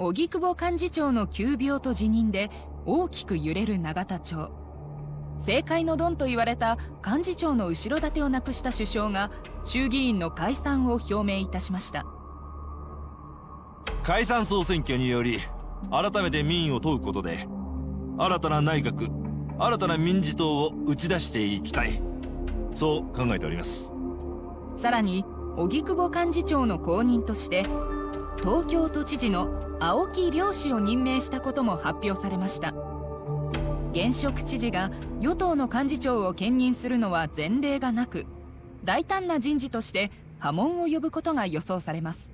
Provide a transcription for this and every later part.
荻窪幹事長の急病と辞任で大きく揺れる永田町。政界のドンと言われた幹事長の後ろ盾をなくした首相が衆議院の解散を表明いたしました。解散総選挙により改めて民意を問うことで新たな内閣新たな民事党を打ち出していきたい。そう考えております。さらに荻窪幹事長の後任として東京都知事の青木良氏を任命したことも発表されました。現職知事が与党の幹事長を兼任するのは前例がなく大胆な人事として波紋を呼ぶことが予想されます。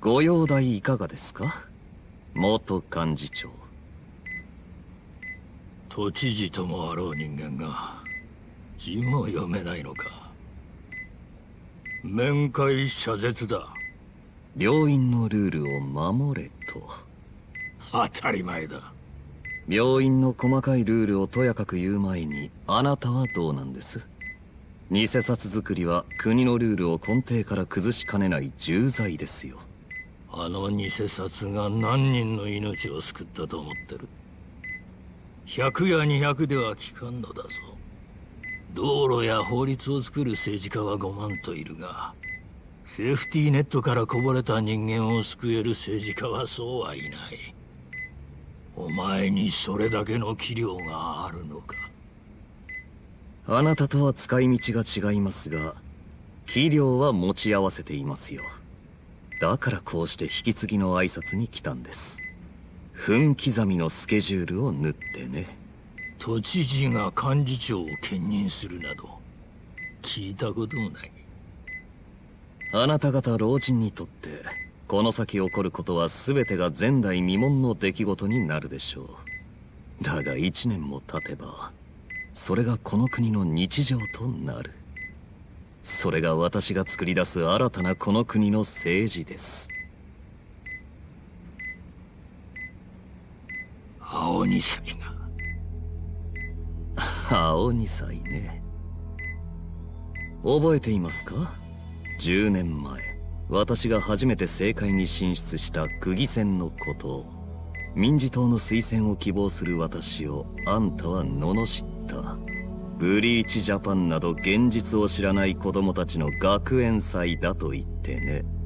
ご容体いかがですか？元幹事長。都知事ともあろう人間が字も読めないのか。面会謝絶だ。病院のルールを守れと。当たり前だ。病院の細かいルールをとやかく言う前にあなたはどうなんです？偽札作りは国のルールを根底から崩しかねない重罪ですよ。あの偽札が何人の命を救ったと思ってる？100や200では効かんのだぞ。道路や法律を作る政治家は5万といるがセーフティーネットからこぼれた人間を救える政治家はそうはいない。お前にそれだけの器量があるのか。あなたとは使い道が違いますが器量は持ち合わせていますよ。だからこうして引き継ぎの挨拶に来たんです。分刻みのスケジュールを縫ってね。都知事が幹事長を兼任するなど聞いたこともない。あなた方老人にとってこの先起こることは全てが前代未聞の出来事になるでしょう。だが一年も経てばそれがこの国の日常となる。それが私が作り出す新たなこの国の政治です青二歳が。青二歳ね。覚えていますか？10年前私が初めて政界に進出した釘戦のことを民事党の推薦を希望する私をあんたは罵った。ブリーチジャパンなど現実を知らない子供たちの学園祭だと言ってね。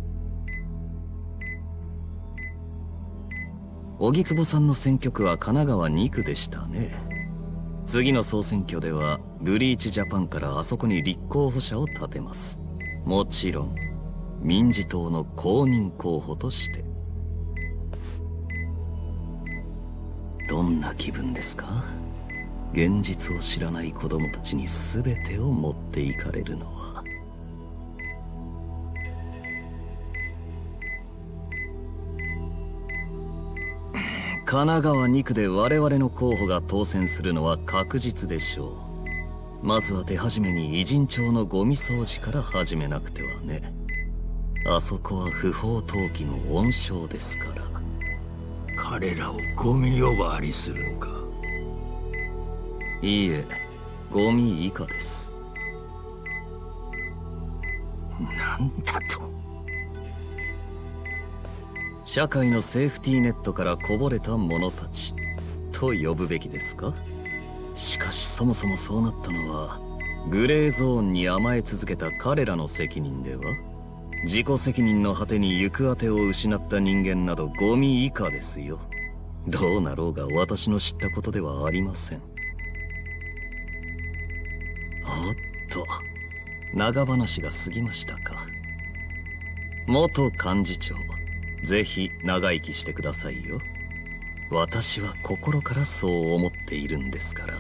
荻窪さんの選挙区は神奈川2区でしたね。次の総選挙ではブリーチジャパンからあそこに立候補者を立てます。もちろん民事党の公認候補として。どんな気分ですか？現実を知らない子供たちに全てを持っていかれるのは。神奈川2区で我々の候補が当選するのは確実でしょう。まずは手始めに偉人町のゴミ掃除から始めなくてはね。あそこは不法投棄の温床ですから。彼らをゴミ呼ばわりするのか。いいえゴミ以下です。なんだと社会のセーフティーネットからこぼれた者たちと呼ぶべきですか？しかしそもそもそうなったのはグレーゾーンに甘え続けた彼らの責任では自己責任の果てに行く当てを失った人間などゴミ以下ですよ。どうなろうが私の知ったことではありません。おっと長話が過ぎましたか。元幹事長。ぜひ長生きしてくださいよ。私は心からそう思っているんですから。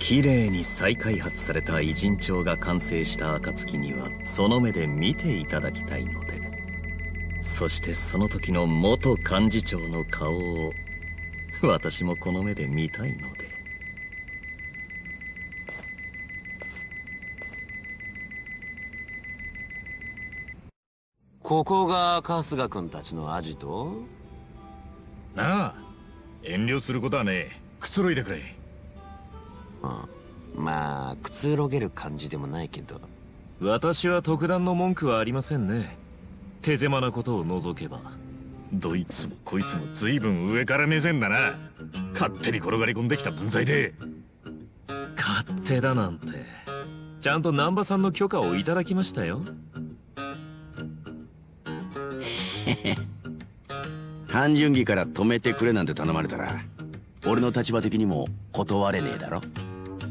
綺麗に再開発された偉人帳が完成した暁にはその目で見ていただきたいので。そしてその時の元幹事長の顔を私もこの目で見たいので。ここが春日君たちのアジト？なあ遠慮することはねえ。くつろいでくれ。うん。まあくつろげる感じでもないけど。私は特段の文句はありませんね。手狭なことを除けばどいつもこいつも随分上から目線だな。勝手に転がり込んできた分際で。勝手だなんて。ちゃんと南波さんの許可をいただきましたよ半純義から止めてくれなんて頼まれたら俺の立場的にも断れねえだろ。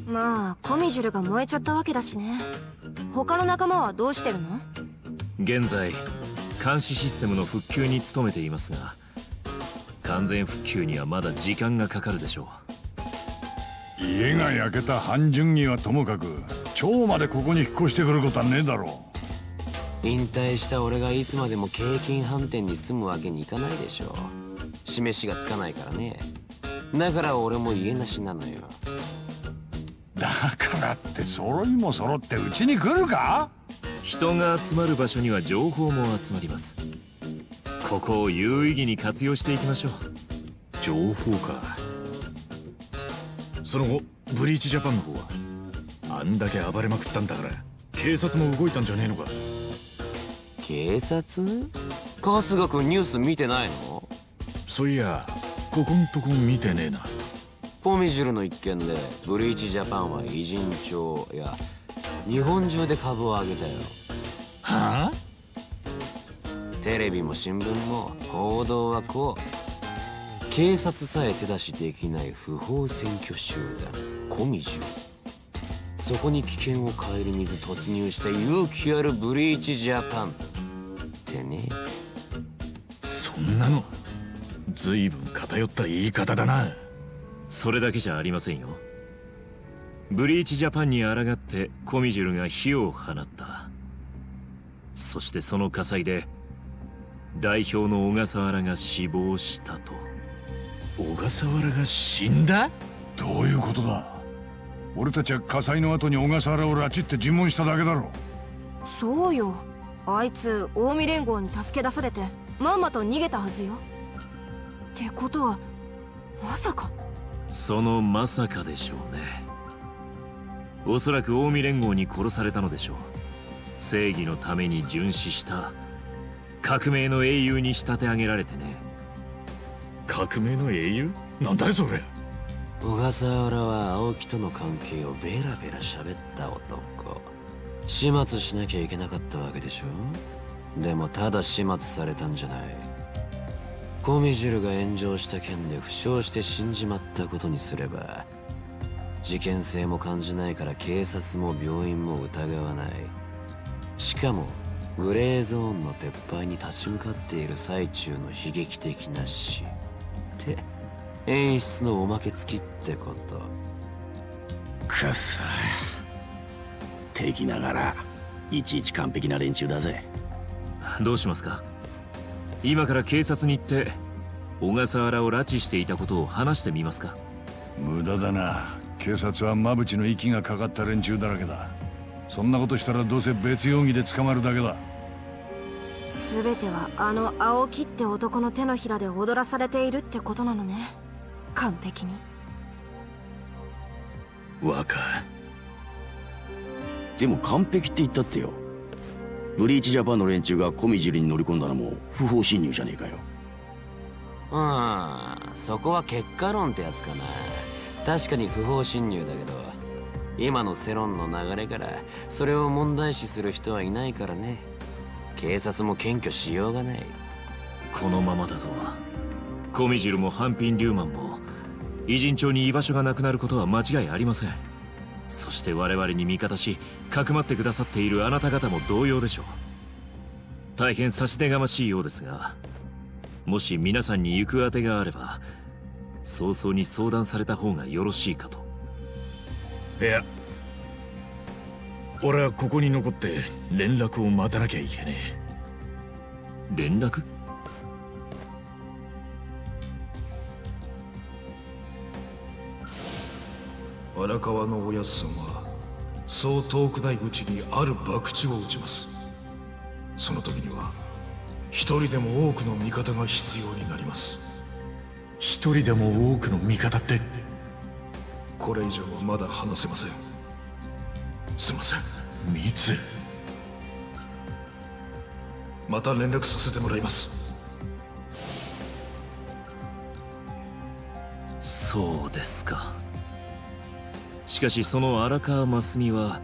まあコミジュルが燃えちゃったわけだしね。他の仲間はどうしてるの？現在監視システムの復旧に努めていますが完全復旧にはまだ時間がかかるでしょう。家が焼けた半純義はともかく蝶までここに引っ越してくることはねえだろう引退した俺がいつまでも京浜飯店に住むわけにいかないでしょ示しがつかないからね。だから俺も家なしなのよ。だからって揃いも揃ってうちに来るか？人が集まる場所には情報も集まります。ここを有意義に活用していきましょう。情報か。その後ブリーチジャパンの方はあんだけ暴れまくったんだから警察も動いたんじゃねえのか？警察？春日君ニュース見てないの？そういやここんとこ見てねえな。コミジュルの一件でブリーチジャパンは偉人帳や日本中で株を上げたよ。はあ？テレビも新聞も報道はこう警察さえ手出しできない不法占拠集団コミジュそこに危険を顧みず突入した勇気あるブリーチジャパン。ってね。そんなの随分偏った言い方だな。それだけじゃありませんよ。ブリーチジャパンに抗ってコミジュルが火を放った。そしてその火災で代表の小笠原が死亡したと。小笠原が死んだ？どういうことだ？俺たちは火災の後に小笠原を拉致って尋問しただけだろそうよあいつ近江連合に助け出されてまんまと逃げたはずよ。ってことはまさか。そのまさかでしょうね。おそらく近江連合に殺されたのでしょう。正義のために殉死した革命の英雄に仕立て上げられてね。革命の英雄？なんだいそれ。小笠原は青木との関係をベラベラ喋った男始末しなきゃいけなかったわけでしょ？でもただ始末されたんじゃない。コミジュルが炎上した件で負傷して死んじまったことにすれば事件性も感じないから警察も病院も疑わない。しかもグレーゾーンの撤廃に立ち向かっている最中の悲劇的な死。って演出のおまけ付きってこと。くっさ敵ながらいちいち完璧な連中だぜ。どうしますか？今から警察に行って小笠原を拉致していたことを話してみますか？無駄だな。警察は馬淵の息がかかった連中だらけだ。そんなことしたらどうせ別容疑で捕まるだけだ。全てはあの青木って男の手のひらで踊らされているってことなのね。完璧に。若でも完璧って言ったってよ。ブリーチジャパンの連中がコミジルに乗り込んだのも不法侵入じゃねえかよ。うんそこは結果論ってやつかな。確かに不法侵入だけど今の世論の流れからそれを問題視する人はいないからね。警察も検挙しようがない。このままだとコミジルもハンピン・リューマンも偉人町に居場所がなくなることは間違いありませんそして我々に味方しかくまってくださっているあなた方も同様でしょう。大変差し出がましいようですがもし皆さんに行く当てがあれば早々に相談された方がよろしいかと。いや俺はここに残って連絡を待たなきゃいけねえ。連絡？荒川のおやつさんはそう遠くないうちにある博打を打ちます。その時には一人でも多くの味方が必要になります。一人でも多くの味方って？これ以上はまだ話せません。すいません。密？また連絡させてもらいます。そうですかしかしその荒川真澄は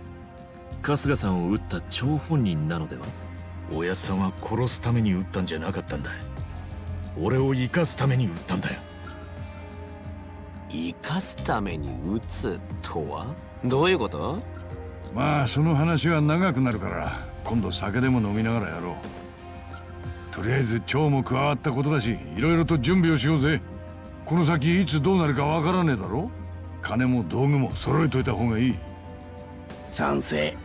春日さんを撃った張本人なのでは？おやっさんは殺すために撃ったんじゃなかったんだ俺を生かすために撃ったんだよ。生かすために撃つとは？どういうこと？まあその話は長くなるから今度酒でも飲みながらやろう。とりあえず蝶も加わったことだしいろいろと準備をしようぜ。この先いつどうなるかわからねえだろ金も道具も揃えといた方がいい。賛成。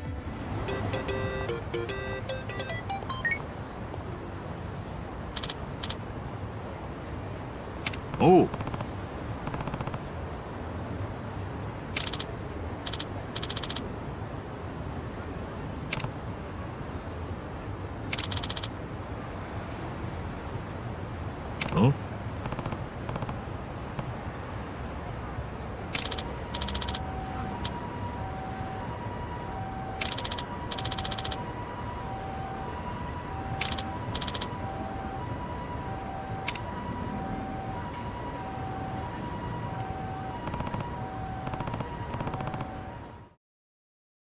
おう